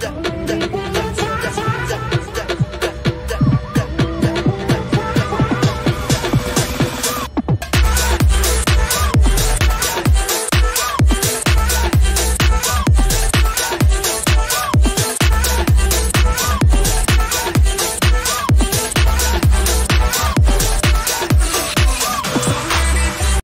da, da.